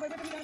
Mira, mira, mira.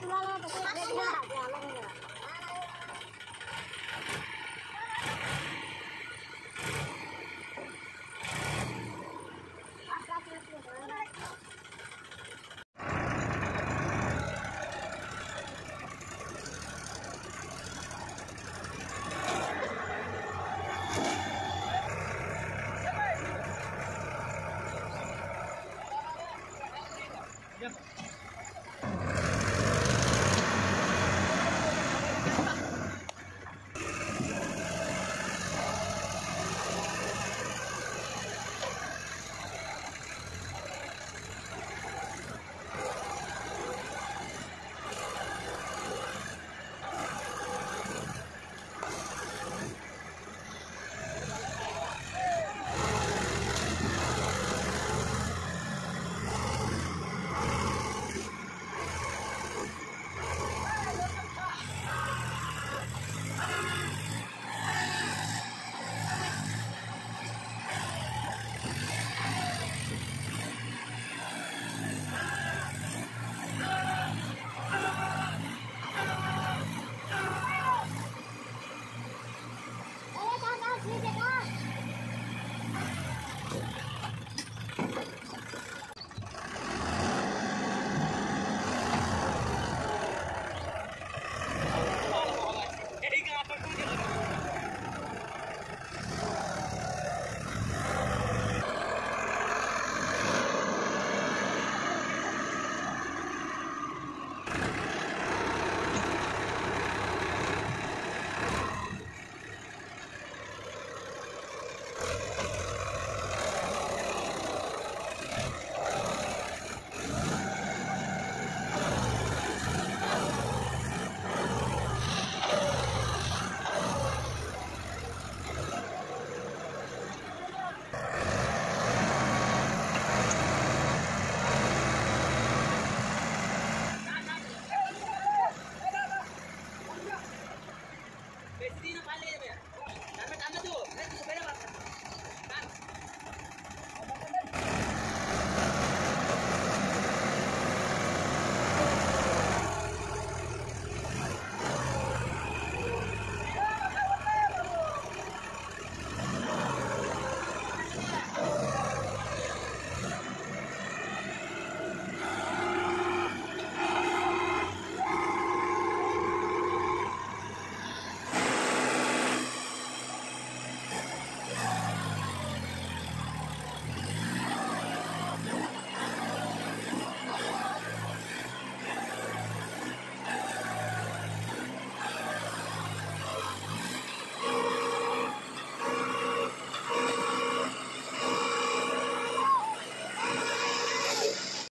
Lalu, untuk.